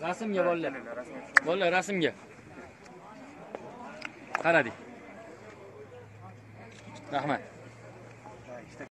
rasmga bolalar bolalar rasmga. Qaradik rahmat.